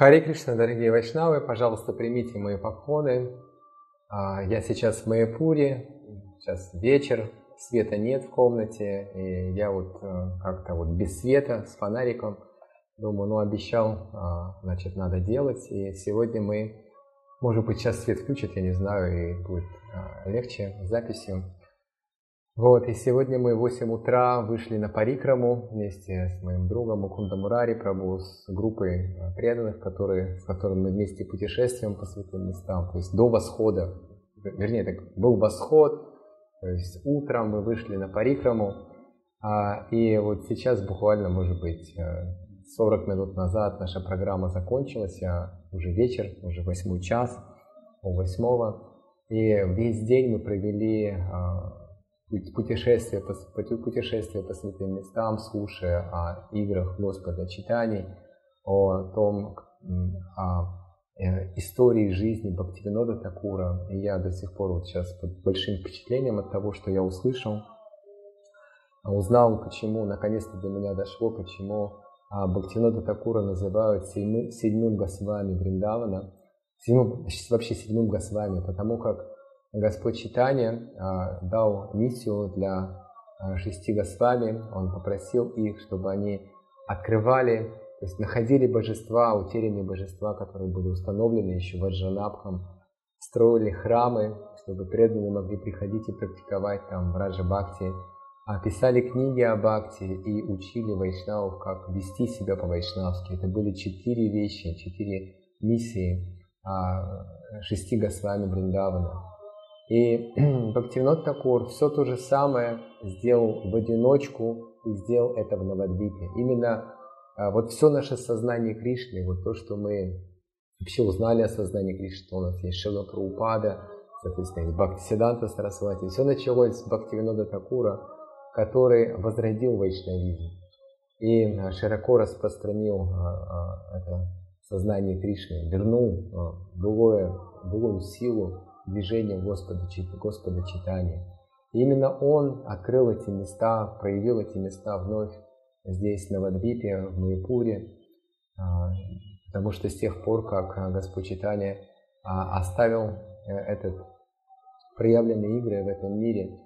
Хари Кришна, дорогие вайшнавы, пожалуйста, примите мои поклоны. А, я сейчас в Майяпуре, сейчас вечер, света нет в комнате, и я вот э, как-то вот без света, с фонариком, думаю, ну обещал, а, значит, надо делать. И сегодня мы, может быть, сейчас свет включит, я не знаю, и будет а, легче с записью. Вот, и сегодня мы в 8 утра вышли на Парикраму вместе с моим другом Мукунда Мурари Прабу, с группой э, преданных, которые, с которыми мы вместе путешествуем по святым местам, то есть до восхода. Вернее, так был восход, то есть утром мы вышли на Парикраму, а, и вот сейчас буквально, может быть, 40 э, минут назад наша программа закончилась, а уже вечер, уже восьмой час, пол восьмого, и весь день мы провели а, путешествия по, путешествия по святым местам, слушая о играх Господа, читаний, о том, о э, истории жизни Бхактивинода Такура. И я до сих пор вот сейчас под большим впечатлением от того, что я услышал, узнал, почему, наконец-то до меня дошло, почему а, Бхактивинода Такура называют седьмым, седьмым Госвами Бриндавана, седьмым, вообще седьмым Госвами, потому как Господь Читания а, дал миссию для а, шести Госвами. Он попросил их, чтобы они открывали, то есть находили божества, утерянные божества, которые были установлены еще Ваджанабхам, строили храмы, чтобы преданные могли приходить и практиковать там Враджа Бхакти, а писали книги о Бхакти и учили вайшнавов, как вести себя по-вайшнавски. Это были четыре вещи, четыре миссии шести Госвами Бриндавана. И Бхактивинод Такур все то же самое сделал в одиночку и сделал это в Навадвипе. Именно а, вот все наше сознание Кришны, вот то, что мы вообще узнали о сознании Кришны, что у нас есть Шила Прабхупада, соответственно, есть Бхактисиданта Сарасвати, все началось с Бхактивинода Такура, который возродил вайшнавизм и а, широко распространил а, это сознание Кришны, вернул былое, былую силу движение Господа, Господа читания. И именно Он открыл эти места, проявил эти места вновь здесь, на Вадвипе, в Майпуре, а, потому что с тех пор, как Господь Читания а, оставил э, этот проявленные игры в этом мире,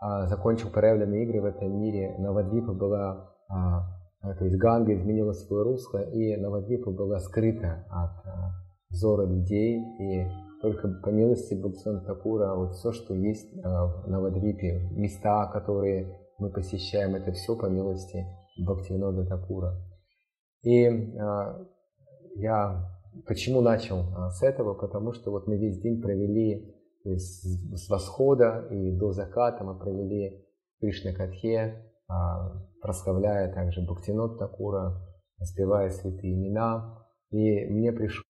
а, закончил проявленные игры в этом мире, Навадвипа была, то есть Ганга изменила свое русло, и Навадвипа была скрыта от взора людей, и только по милости Бхактиван Такура, вот все, что есть а, в Навадвипе, места, которые мы посещаем, это все по милости Бхактивинода Такура. И а, я почему начал а, с этого? Потому что вот мы весь день провели, то есть с восхода и до заката мы провели Кришна Катхе, прославляя также Бхактинот Такура, спевая святые имена. И мне пришло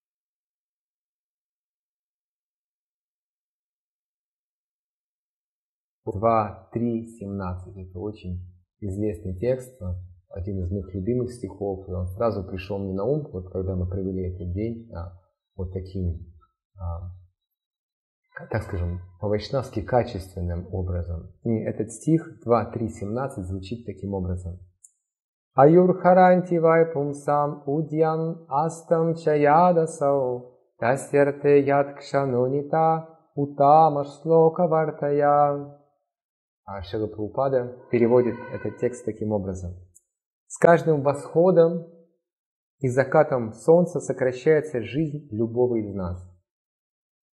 2, 3, 17. Это очень известный текст, один из моих любимых стихов. И он сразу пришел мне на ум, вот когда мы провели этот день, а, вот таким, а, так скажем, по-вайшнавски качественным образом. И этот стих 2, 3, 17 звучит таким образом. Аюр харанти вайпумсам удьян астам чаядасау тасверте яд кшанунита утамаш шлока вартая. А Шила Прабхупада переводит этот текст таким образом. С каждым восходом и закатом солнца сокращается жизнь любого из нас.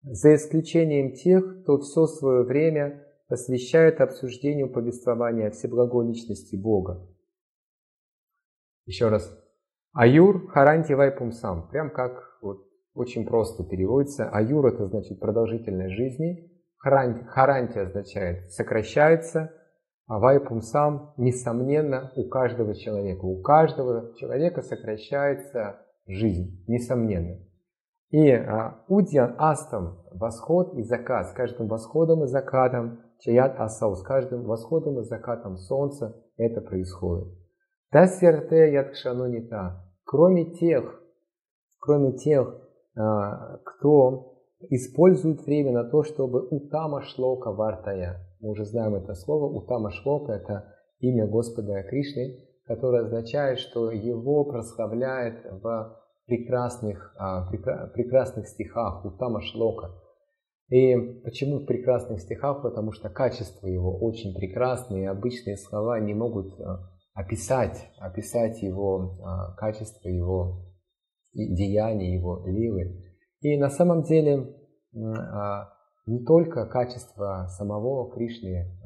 За исключением тех, кто все свое время посвящает обсуждению повествования о всеблагой личности Бога. Еще раз. Аюр харанти вайпумсам. Прям как вот очень просто переводится. Аюр это значит продолжительность жизни, Харанти означает сокращается, а вайпумсам, несомненно, у каждого человека. У каждого человека сокращается жизнь, несомненно. И а, удьян астам, восход и закат, с каждым восходом и закатом, чаят асау, с каждым восходом и закатом солнца это происходит. Тасверте ядкшанунита, кроме тех, кроме тех, а, кто используют время на то, чтобы утама шлока вартая. Мы уже знаем это слово. Утама шлока – это имя Господа Кришны, которое означает, что его прославляет в прекрасных, а, прекрасных стихах у Тама Шлока. И почему в прекрасных стихах? Потому что качество его очень прекрасное, и обычные слова не могут а, описать, описать его а, качество, его деяния, его ливы. И на самом деле не только качество самого Кришны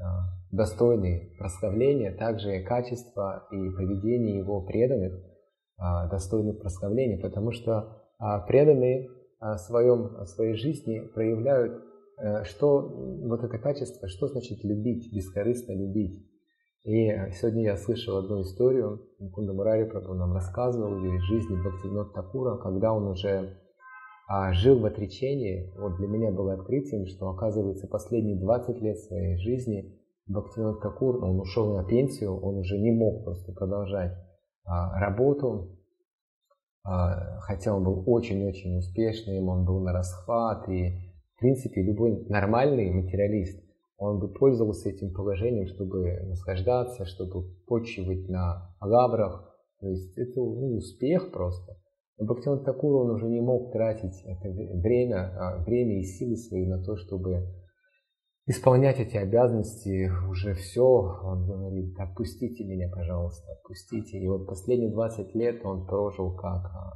достойны прославления, также качество и поведение его преданных достойны прославления, потому что преданные в, своем, в своей жизни проявляют, э, что вот это качество, что значит любить, бескорыстно любить. И сегодня я слышал одну историю, Кунда Мурари Прабhu нам рассказывал ее из жизни Бхактивинод Такура, когда он уже а, жил в отречении. Вот для меня было открытием, что оказывается последние 20 лет своей жизни Бхактивинод Такур, он ушел на пенсию, он уже не мог просто продолжать а, работу, а, хотя он был очень-очень успешным, он был на расхват, и в принципе любой нормальный материалист, он бы пользовался этим положением, чтобы наслаждаться, чтобы почивать на лаврах, то есть это ну, успех просто. Но Бхактивинод Такур, он уже не мог тратить это время, а, время и силы свои на то, чтобы исполнять эти обязанности, уже все, он говорит, отпустите меня, пожалуйста, отпустите. И вот последние 20 лет он прожил как а,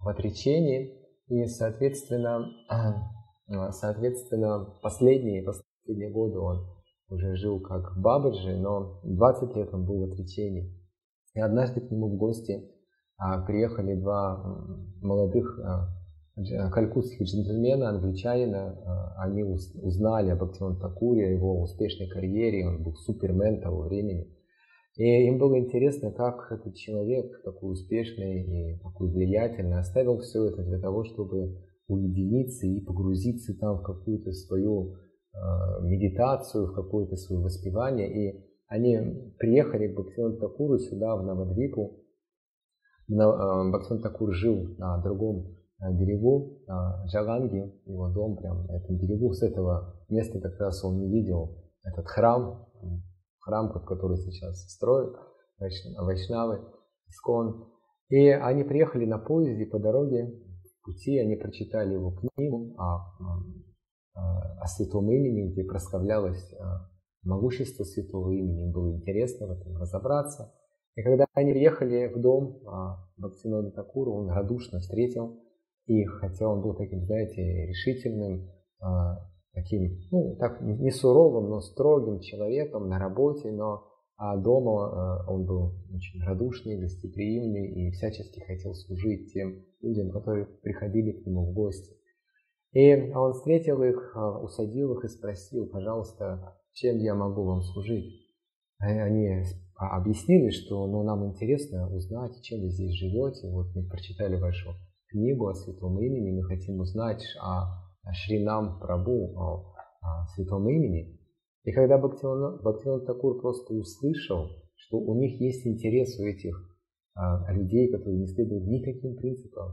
в отречении, и, соответственно, а, соответственно, последние, последние годы он уже жил как Бабаджи, но 20 лет он был в отречении. И однажды к нему в гости приехали два молодых калькутских джентльмена, англичанина, они узнали об Актион Такуре, о его успешной карьере, он был супермен того времени. И им было интересно, как этот человек, такой успешный и такой влиятельный, оставил все это для того, чтобы уединиться и погрузиться там в какую-то свою э, медитацию, в какое-то свое воспевание. И они приехали к Бхактиван Такуру сюда, в Навадвипу. Э, Бхактиван Такур жил на другом берегу Джаганги, его дом прям на этом берегу. С этого места как раз он не видел этот храм, храм, который сейчас строят Вайшнавы, Искон. И они приехали на поезде по дороге, в пути они прочитали его книгу о, о, святом имени, где прославлялось могущество святого имени. Было интересно в этом разобраться. И когда они приехали в дом Бхактинода Такура, он радушно встретил и хотя он был таким, знаете, решительным, а, таким, ну, так не суровым, но строгим человеком на работе, но а дома а, он был очень радушный, гостеприимный и всячески хотел служить тем людям, которые приходили к нему в гости. И он встретил их, усадил их и спросил, пожалуйста, чем я могу вам служить? Они объяснили, что ну, нам интересно узнать, чем вы здесь живете. Вот мы прочитали вашу книгу о святом имени, мы хотим узнать о, о Шринам Прабу, о, о святом имени. И когда Бхактиван Такур просто услышал, что у них есть интерес у этих а, людей, которые не следуют никаким принципам,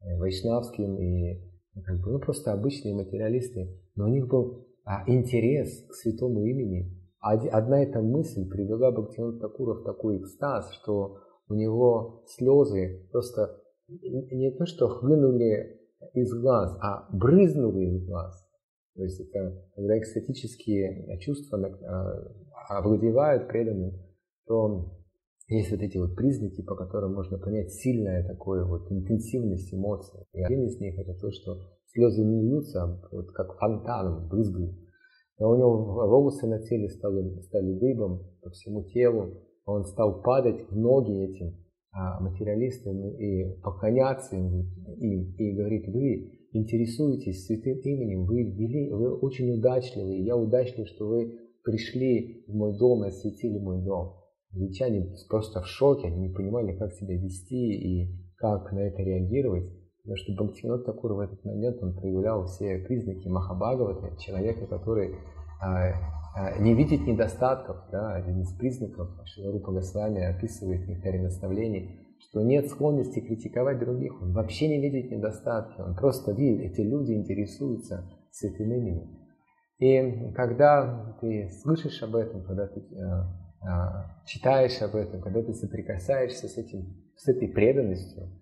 э, вайшнавским и ну, как бы, ну, просто обычные материалисты, но у них был а, интерес к святому имени. Одна эта мысль привела Бхактиван Такура в такой экстаз, что у него слезы просто не то, что хлынули из глаз, а брызнули из глаз. То есть это когда экстатические чувства а, овладевают преданным, то есть вот эти вот признаки, по которым можно понять сильная такое вот интенсивность эмоций. И один из них это то, что слезы не льются, а вот как фонтаном брызгают. Но у него волосы на теле стали, стали дыбом по всему телу, он стал падать в ноги этим а, материалистам и поклоняться им, и говорит, вы интересуетесь святым именем, вы, вели, вы очень удачливы, я удачлив, что вы пришли в мой дом и осветили мой дом. Англичане просто в шоке, они не понимали, как себя вести и как на это реагировать. Потому что Бхактивинод Такур в этот момент он проявлял все признаки Махабхагавата, человека, который а, а, не видеть недостатков, да, один из признаков, Шиларупа Госвами описывает в Нектаре наставлений, что нет склонности критиковать других, он вообще не видит недостатки, он просто видит, эти люди интересуются святым именем. И когда ты слышишь об этом, когда ты э, э, читаешь об этом, когда ты соприкасаешься с, этим, с этой преданностью,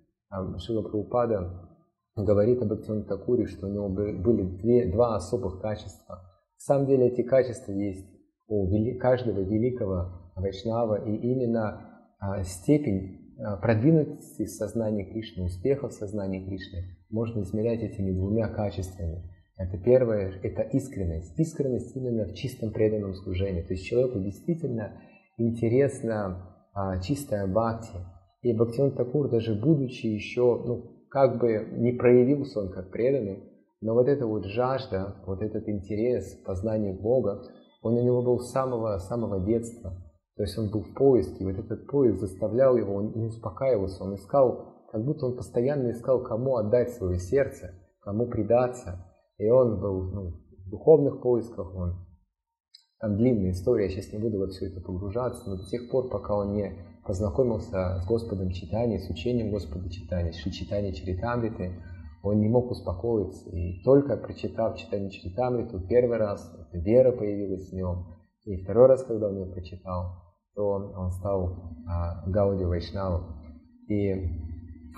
Шила Прабхупада говорит об Бхактивиноде Такуре, что у него были две, два особых качества. На самом деле эти качества есть у каждого великого Вайшнава, и именно а, степень а, продвинутости сознания Кришны, успеха в сознании Кришны можно измерять этими двумя качествами. Это первое, это искренность. Искренность именно в чистом преданном служении. То есть человеку действительно интересна а, чистая бхакти. И Бхактиван Такур, даже будучи еще, ну, как бы не проявился он как преданный, но вот эта вот жажда, вот этот интерес познания Бога, он у него был с самого, самого детства. То есть он был в поиске, и вот этот поиск заставлял его, он не успокаивался, он искал, как будто он постоянно искал, кому отдать свое сердце, кому предаться. И он был ну, в духовных поисках, он там длинная история, я сейчас не буду во все это погружаться, но до тех пор, пока он не познакомился с Господом Читания, с учением Господа Читания, с Читания Чаритамриты, он не мог успокоиться. И только прочитав Читание Чаритамриту первый раз, вера появилась в нем, и второй раз, когда он ее прочитал, то он, стал а, Гауди Вайшнавом. И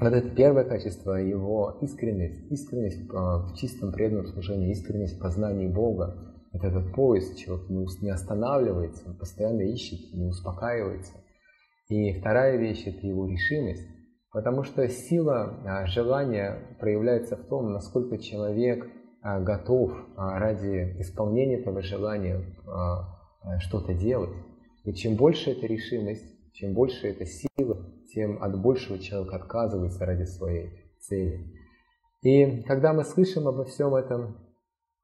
вот это первое качество, его искренность, искренность а, в чистом преданном служении, искренность в познании Бога, вот этот поиск, человек не останавливается, он постоянно ищет, не успокаивается. И вторая вещь – это его решимость, потому что сила а, желания проявляется в том, насколько человек а, готов а, ради исполнения этого желания что-то делать. И чем больше эта решимость, чем больше эта сила, тем от большего человек отказывается ради своей цели. И когда мы слышим обо всем этом,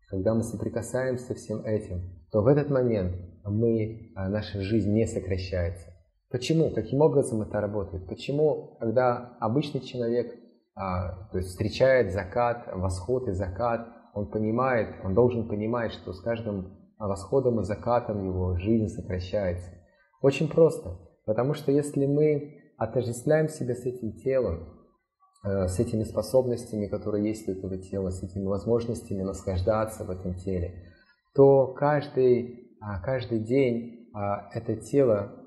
когда мы соприкасаемся со всем этим, то в этот момент мы, наша жизнь не сокращается. Почему? Каким образом это работает? Почему, когда обычный человек а, то есть встречает закат, восход и закат, он понимает, он должен понимать, что с каждым восходом и закатом его жизнь сокращается. Очень просто. Потому что если мы отождествляем себя с этим телом, э, с этими способностями, которые есть у этого тела, с этими возможностями наслаждаться в этом теле, то каждый, а, каждый день а, это тело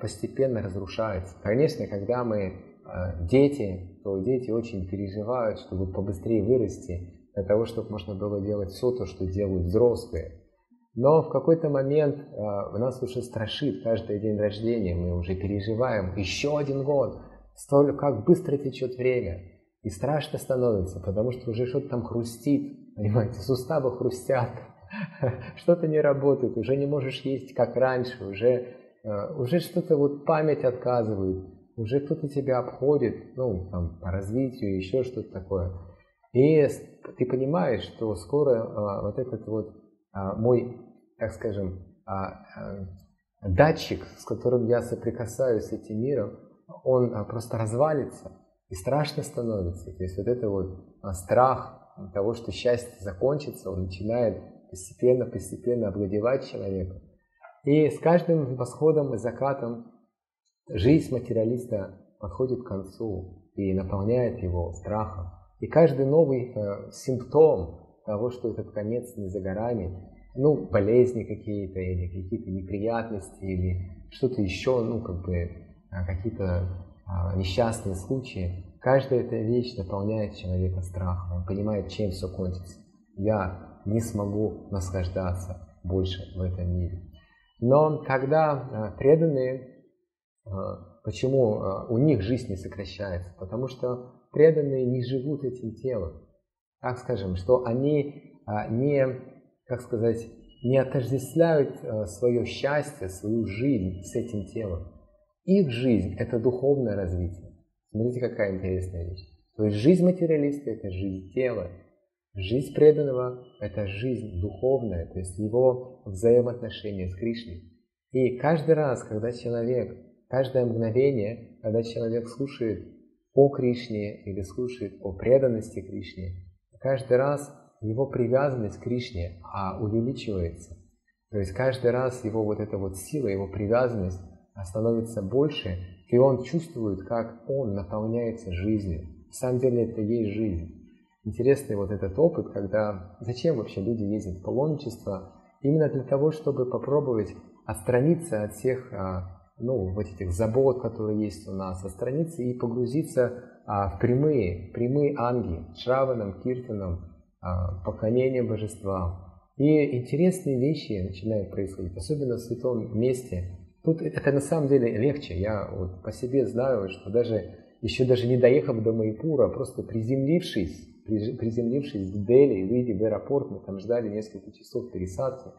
постепенно разрушается. Конечно, когда мы а, дети, то дети очень переживают, чтобы побыстрее вырасти, для того, чтобы можно было делать все то, что делают взрослые. Но в какой-то момент а, в нас уже страшит каждый день рождения, мы уже переживаем еще один год, столь, как быстро течет время. И страшно становится, потому что уже что-то там хрустит, понимаете, суставы хрустят, что-то не работает, уже не можешь есть как раньше, уже Э, уже что-то вот память отказывает, уже кто-то тебя обходит, ну, там, по развитию, еще что-то такое. И ты понимаешь, что скоро а, вот этот вот а, мой, так скажем, а, а, датчик, с которым я соприкасаюсь с этим миром, он а, просто развалится и страшно становится. То есть вот это вот а, страх того, что счастье закончится, он начинает постепенно-постепенно овладевать человеком. И с каждым восходом и закатом жизнь материалиста подходит к концу и наполняет его страхом. И каждый новый э, симптом того, что этот конец не за горами, ну, болезни какие-то, или какие-то неприятности, или что-то еще, ну, как бы, э, какие-то э, несчастные случаи, каждая эта вещь наполняет человека страхом. Он понимает, чем все кончится. Я не смогу наслаждаться больше в этом мире. Но когда э, преданные, э, почему э, у них жизнь не сокращается? Потому что преданные не живут этим телом. Так скажем, что они не, как сказать, не отождествляют свое счастье, свою жизнь с этим телом. Их жизнь – это духовное развитие. Смотрите, какая интересная вещь. То есть жизнь материалиста – это жизнь тела, Жизнь преданного – это жизнь духовная, то есть его взаимоотношения с Кришной. И каждый раз, когда человек, каждое мгновение, когда человек слушает о Кришне или слушает о преданности Кришне, каждый раз его привязанность к Кришне а, увеличивается. То есть каждый раз его вот эта вот сила, его привязанность становится больше, и он чувствует, как он наполняется жизнью. На самом деле это есть жизнь интересный вот этот опыт, когда зачем вообще люди ездят в паломничество? Именно для того, чтобы попробовать отстраниться от всех а, ну, вот этих забот, которые есть у нас, отстраниться и погрузиться а, в прямые, прямые анги, шраваном, киртаном, а, поклонением божествам. И интересные вещи начинают происходить, особенно в святом месте. Тут это на самом деле легче. Я вот по себе знаю, что даже еще даже не доехав до Майпура, просто приземлившись, приземлившись в Дели, выйдя в аэропорт, мы там ждали несколько часов пересадки,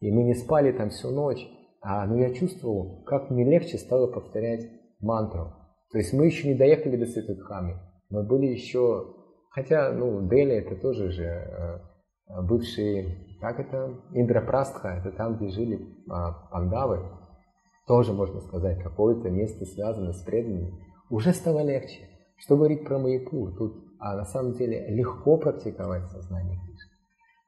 и мы не спали там всю ночь, а, но я чувствовал, как мне легче стало повторять мантру. То есть мы еще не доехали до Святой мы были еще, хотя, ну, Дели это тоже же э, бывший, как это, Индрапрастха, это там, где жили а, пандавы, тоже можно сказать, какое-то место связано с преданными, уже стало легче. Что говорить про Майпур? Тут а на самом деле легко практиковать сознание Кришны.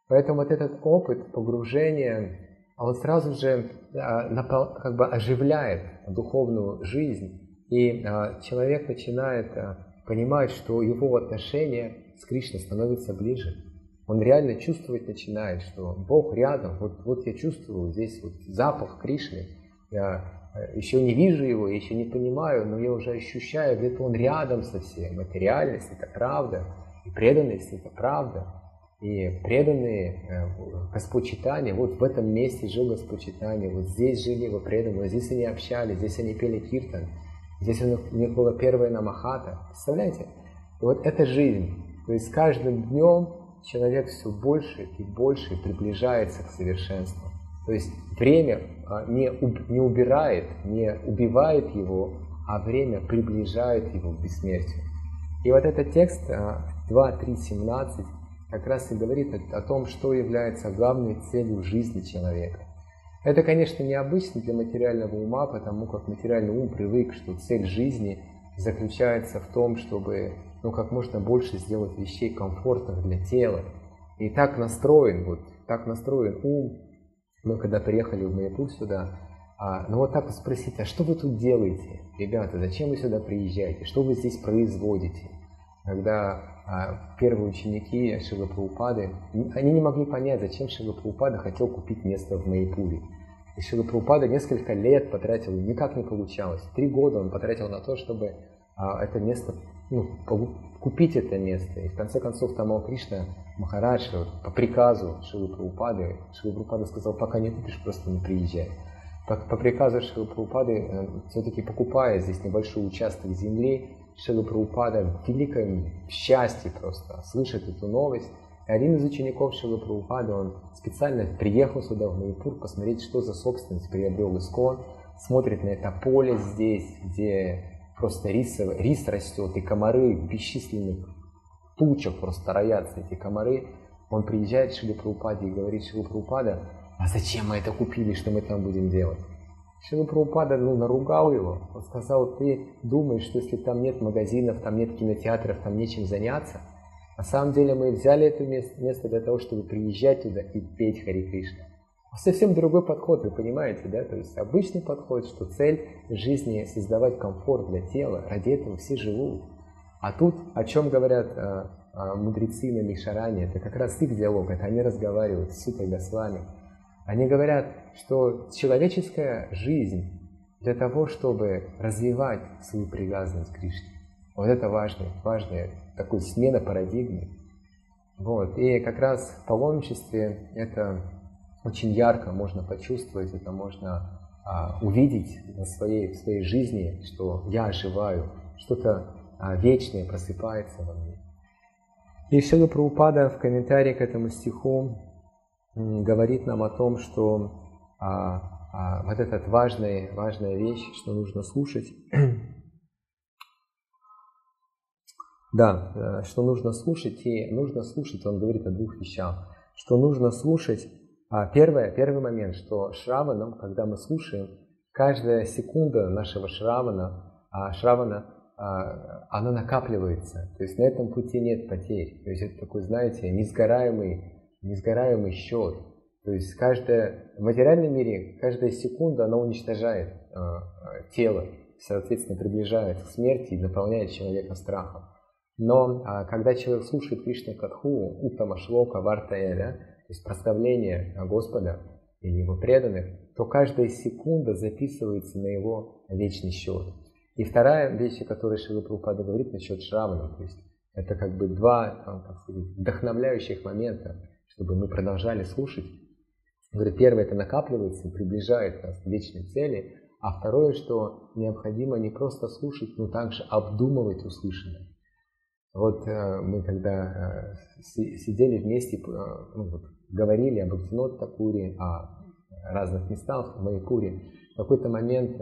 Поэтому вот этот опыт погружения, он сразу же а, как бы оживляет духовную жизнь, и а, человек начинает а, понимать, что его отношения с Кришной становятся ближе. Он реально чувствовать начинает, что Бог рядом, вот, вот я чувствую здесь вот запах Кришны, я Э, еще не вижу его, еще не понимаю, но я уже ощущаю, где-то он рядом со всем. Это реальность, это правда. И преданность – это правда. И преданные э, Господь читания, вот в этом месте жил Господь вот здесь жили его преданные, здесь они общались, здесь они пели киртан, здесь у них была первая намахата. Представляете? И вот это жизнь. То есть с каждым днем человек все больше и больше приближается к совершенству. То есть время а, не, не убирает, не убивает его, а время приближает его к бессмертию. И вот этот текст 2.3.17 а, как раз и говорит о, том, что является главной целью жизни человека. Это, конечно, необычно для материального ума, потому как материальный ум привык, что цель жизни заключается в том, чтобы ну, как можно больше сделать вещей комфортных для тела. И так настроен, вот, так настроен ум, мы когда приехали в Майяпур сюда, а, ну вот так спросить, а что вы тут делаете? Ребята, зачем вы сюда приезжаете? Что вы здесь производите? Когда а, первые ученики Шила Прабхупады, они не могли понять, зачем Шила Прабхупада хотел купить место в Майяпуре. И Шила Прабхупада несколько лет потратил, никак не получалось. Три года он потратил на то, чтобы это место, ну, купить это место. И в конце концов Тамал Кришна Махарадж по приказу Шилы Прабхупады, Шилы Прабхупада сказал, пока не купишь, просто не приезжай. По, по приказу Шилы Прабхупады, э, все-таки покупая здесь небольшой участок земли, Шила Прабхупада в великом счастье просто слышит эту новость. И один из учеников Шилы Прабхупады, он специально приехал сюда, в Майпур, посмотреть, что за собственность приобрел Искон, смотрит на это поле здесь, где просто рис, рис растет, и комары бесчисленных тучах просто роятся эти комары. Он приезжает к Шили Прабхупаде и говорит, Шила Прабхупада, а зачем мы это купили, что мы там будем делать? Шила Прабхупада ну, наругал его. Он сказал, ты думаешь, что если там нет магазинов, там нет кинотеатров, там нечем заняться? На самом деле мы взяли это место для того, чтобы приезжать туда и петь Хари Кришна. Совсем другой подход, вы понимаете, да? То есть обычный подход, что цель жизни создавать комфорт для тела, ради этого все живут. А тут, о чем говорят э, э, мудрецы на Мишаране, это как раз их диалог, это они разговаривают с Сутой Госвами. Они говорят, что человеческая жизнь для того, чтобы развивать свою привязанность к Кришне, вот это важно, важная такой смена парадигмы. Вот. И как раз в паломничестве это очень ярко можно почувствовать, это можно а, увидеть на своей, в своей жизни, что я оживаю, что-то а вечное просыпается во мне. И Шила Прабхупада в комментарии к этому стиху говорит нам о том, что а, а, вот эта важная, важная вещь, что нужно слушать, да, э, что нужно слушать, и нужно слушать, он говорит о двух вещах, что нужно слушать, первое, первый момент, что шраванам, когда мы слушаем, каждая секунда нашего шравана, а шравана а, она накапливается. То есть на этом пути нет потерь. То есть это такой, знаете, несгораемый, несгораемый счет. То есть каждая, в материальном мире каждая секунда, она уничтожает э, тело, соответственно, приближает к смерти и наполняет человека страхом. Но а, когда человек слушает Кришна Катху, Уттама Шлока, Вартая, то есть прославление Господа или его преданных, то каждая секунда записывается на его вечный счет. И вторая вещь, о которой Шила Прабхупада говорит насчет шравана, то есть это как бы два, так сказать, вдохновляющих момента, чтобы мы продолжали слушать. Говорит, первое, это накапливается, приближает нас к вечной цели, а второе, что необходимо не просто слушать, но также обдумывать услышанное. Вот э, мы когда э, сидели вместе, э, ну, вот, говорили об Бхактинот Такуре, о разных местах в Майпуре, в какой-то момент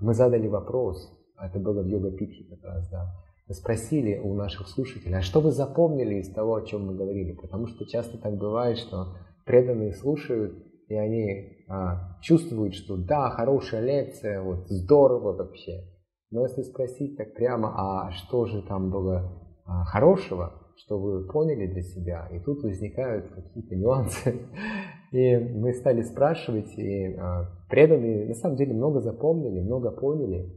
мы задали вопрос, это было в йога-питхе как раз, да, мы спросили у наших слушателей, а что вы запомнили из того, о чем мы говорили? Потому что часто так бывает, что преданные слушают, и они а, чувствуют, что да, хорошая лекция, вот здорово вообще. Но если спросить так прямо, а что же там было а, хорошего, что вы поняли для себя, и тут возникают какие-то нюансы. И мы стали спрашивать, и а, преданные на самом деле много запомнили, много поняли.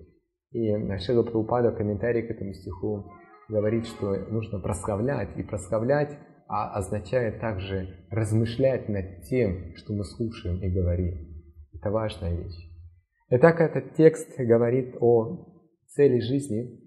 И Шила Прабхупада в комментарии к этому стиху говорит, что нужно прославлять. И прославлять а означает также размышлять над тем, что мы слушаем и говорим. Это важная вещь. Итак, этот текст говорит о цели жизни.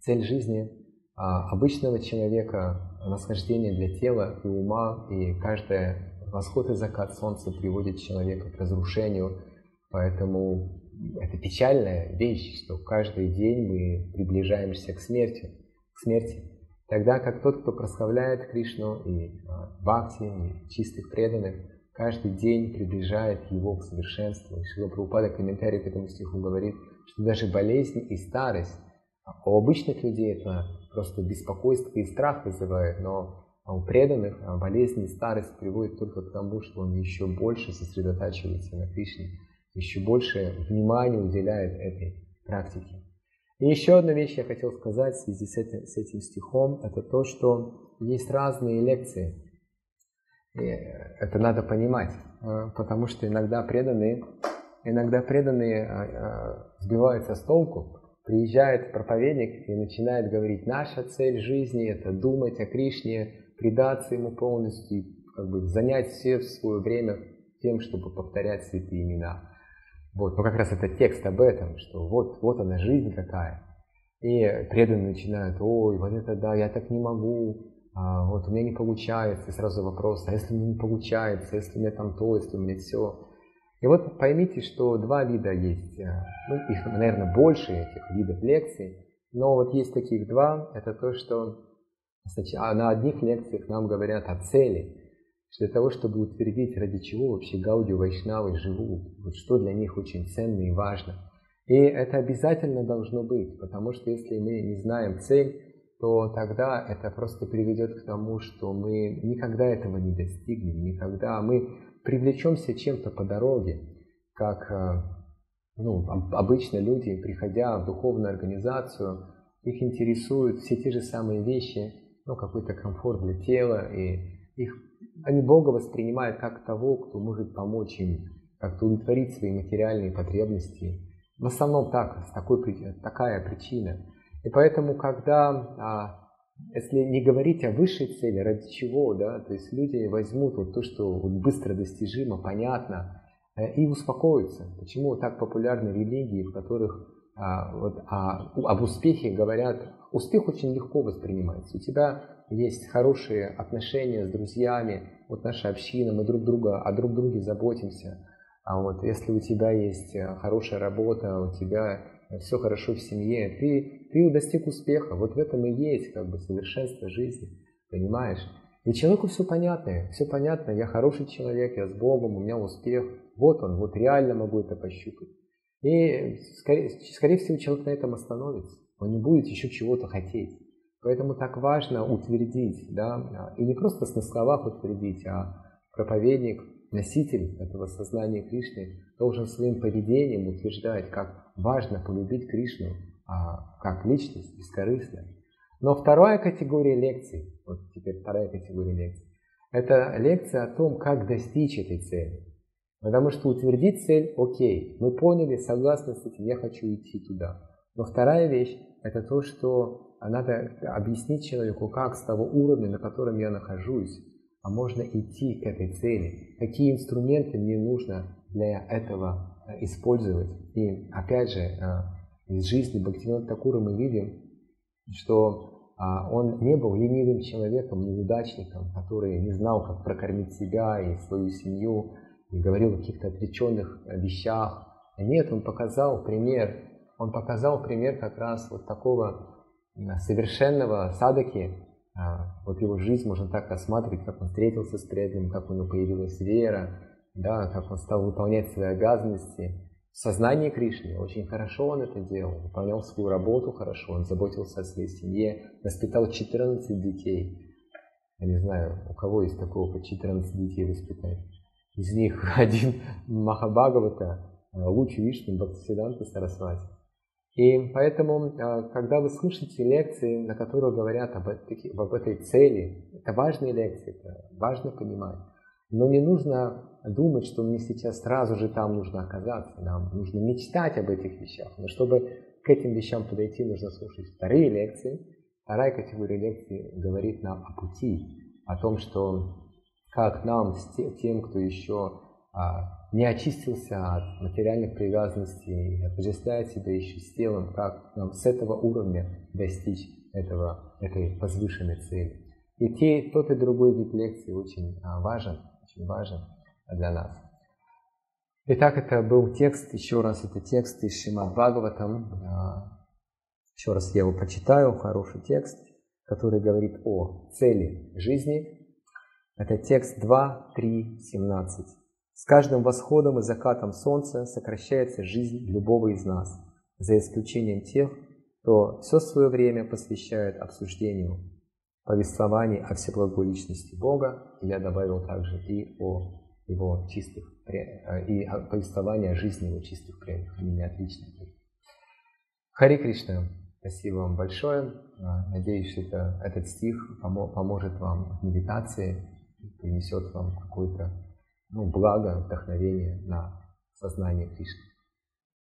Цель жизни а, обычного человека, восхождение для тела и ума, и каждый восход и закат солнца приводит человека к разрушению. Поэтому это печальная вещь, что каждый день мы приближаемся к смерти. К смерти. Тогда как тот, кто прославляет Кришну и а, бхакти, и чистых преданных, каждый день приближает его к совершенству. Шила Прабхупада в комментарии к этому стиху говорит, что даже болезнь и старость а у обычных людей это просто беспокойство и страх вызывает, но у преданных болезнь и старость приводит только к тому, что он еще больше сосредотачивается на Кришне еще больше внимания уделяет этой практике. И еще одна вещь я хотел сказать в связи с этим, с этим стихом, это то, что есть разные лекции. И это надо понимать, э, потому что иногда преданные, иногда преданные э, э, сбиваются с толку, приезжает проповедник и начинает говорить, наша цель жизни это думать о Кришне, предаться ему полностью, как бы занять все свое время тем, чтобы повторять святые имена. Вот, ну как раз это текст об этом, что вот, вот она жизнь какая. И преданные начинают, ой, вот это да, я так не могу, а, вот у меня не получается, и сразу вопрос, а если мне не получается, если меня там то, если у меня все. И вот поймите, что два вида есть, а, ну их, наверное, больше этих видов лекций, но вот есть таких два, это то, что а на одних лекциях нам говорят о цели, для того, чтобы утвердить, ради чего вообще Гаудио Вайшнавы живут, вот что для них очень ценно и важно. И это обязательно должно быть, потому что если мы не знаем цель, то тогда это просто приведет к тому, что мы никогда этого не достигнем, никогда мы привлечемся чем-то по дороге, как э, ну, обычно люди, приходя в духовную организацию, их интересуют все те же самые вещи, ну, какой-то комфорт для тела, и их они Бога воспринимают как того, кто может помочь им как-то удовлетворить свои материальные потребности. В основном так, такой, такая причина. И поэтому, когда, а, если не говорить о высшей цели, ради чего, да, то есть люди возьмут вот то, что вот быстро достижимо, понятно, э, и успокоятся. Почему так популярны религии, в которых а, вот, а, об успехе говорят, успех очень легко воспринимается. У тебя есть хорошие отношения с друзьями, вот наша община, мы друг друга, о друг друге заботимся. А вот если у тебя есть э, хорошая работа, у тебя все хорошо в семье, ты, ты достиг успеха. Вот в этом и есть как бы совершенство жизни, понимаешь? И человеку все понятно, все понятно, я хороший человек, я с Богом, у меня успех. Вот он, вот реально могу это пощупать. И скорее, скорее всего человек на этом остановится. Он не будет еще чего-то хотеть. Поэтому так важно утвердить, да, и не просто на словах утвердить, а проповедник, носитель этого сознания Кришны должен своим поведением утверждать, как важно полюбить Кришну, как личность, бескорыстно. Но вторая категория лекций, вот теперь вторая категория лекций, это лекция о том, как достичь этой цели. Потому что утвердить цель, окей, мы поняли, согласны с этим, я хочу идти туда. Но вторая вещь, это то, что а надо объяснить человеку, как с того уровня, на котором я нахожусь, а можно идти к этой цели, какие инструменты мне нужно для этого э, использовать. И опять же, э, из жизни Бхактивинода Такура мы видим, что а, он не был ленивым человеком, неудачником, который не знал, как прокормить себя и свою семью, и говорил о каких-то отреченных вещах. Нет, он показал пример, он показал пример как раз вот такого совершенного садаки, а, вот его жизнь можно так рассматривать, как он встретился с преданным, как у него появилась вера, да, как он стал выполнять свои обязанности. В сознании Кришны очень хорошо он это делал, выполнял свою работу хорошо, он заботился о своей семье, воспитал 14 детей. Я не знаю, у кого есть такого по 14 детей воспитать. Из них один Махабхагавата, а, луч Вишну, Бхактисиданта Сарасвати. И поэтому, а, когда вы слышите лекции, на которых говорят об, этой, об этой цели, это важные лекции, это важно понимать. Но не нужно думать, что мне сейчас сразу же там нужно оказаться. Нам нужно мечтать об этих вещах. Но чтобы к этим вещам подойти, нужно слушать вторые лекции. Вторая категория лекций говорит нам о пути, о том, что как нам, тем, кто еще а, не очистился от материальных привязанностей, отождествляет себя еще с телом, как нам с этого уровня достичь этого, этой возвышенной цели. И те, тот и другой вид лекции очень а, важен, очень важен для нас. Итак, это был текст, еще раз, это текст из Шимад Бхагаватам. А, еще раз я его прочитаю, хороший текст, который говорит о цели жизни. Это текст 2, 3, 17. С каждым восходом и закатом солнца сокращается жизнь любого из нас, за исключением тех, кто все свое время посвящает обсуждению повествований о всеблагой личности Бога, и я добавил также и о его чистых и о повествовании о жизни его чистых преданных, они не отличны. Хари Кришна, спасибо вам большое. Надеюсь, что это, этот стих поможет вам в медитации, принесет вам какую-то ну, благо, вдохновение на сознание Кришны.